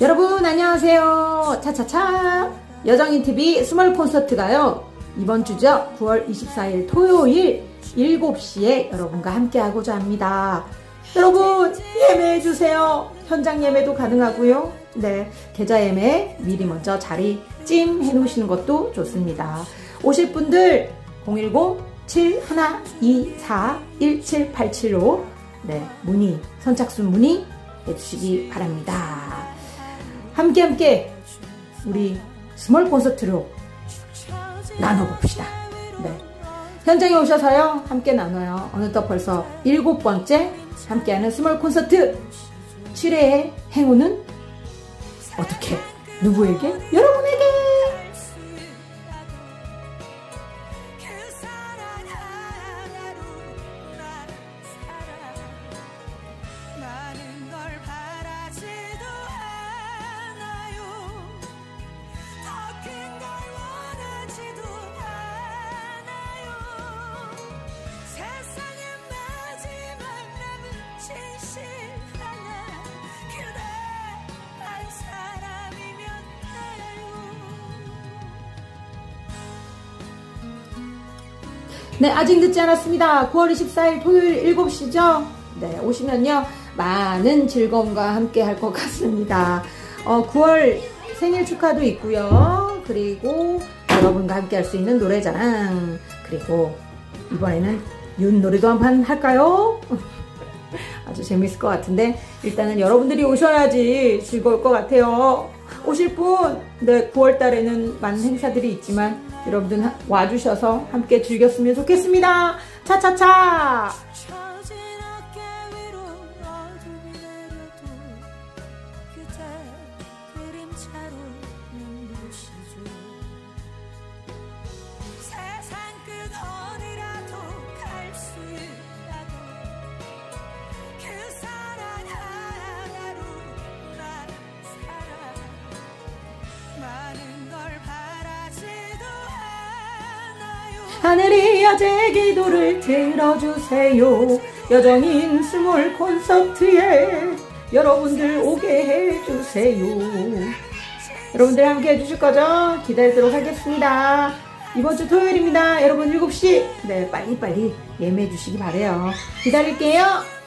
여러분 안녕하세요. 차차차 여정인TV small 콘서트가요. 이번 주죠. 9월 24일 토요일 7시에 여러분과 함께 하고자 합니다. 여러분 예매해주세요. 현장 예매도 가능하고요. 네, 계좌 예매 미리 먼저 자리 찜 해놓으시는 것도 좋습니다. 오실 분들 010-7124-1787로 네, 문의, 선착순 문의 해주시기 바랍니다. 함께 함께 우리 small 콘서트로 나눠봅시다. 네. 현장에 오셔서요, 함께 나눠요. 어느덧 벌써 일곱 번째 함께하는 small 콘서트 7회의 행운은 어떻게, 누구에게? 여러분에게! 네, 아직 늦지 않았습니다. 9월 24일 토요일 7시죠? 네, 오시면요. 많은 즐거움과 함께 할 것 같습니다. 어, 9월 생일 축하도 있고요. 그리고 여러분과 함께 할 수 있는 노래자랑. 그리고 이번에는 윤 노래도 한번 할까요? 아주 재밌을 것 같은데 일단은 여러분들이 오셔야지 즐거울 것 같아요. 오실 분, 네, 9월 달에는 많은 행사들이 있지만 여러분들 와주셔서 함께 즐겼으면 좋겠습니다. 차차차! 하늘이여 제 기도를 들어주세요. 여정인 small 콘서트에 여러분들 오게 해주세요. 여러분들 함께 해주실 거죠? 기다리도록 하겠습니다. 이번 주 토요일입니다. 여러분 7시. 네 빨리빨리 예매해 주시기 바래요. 기다릴게요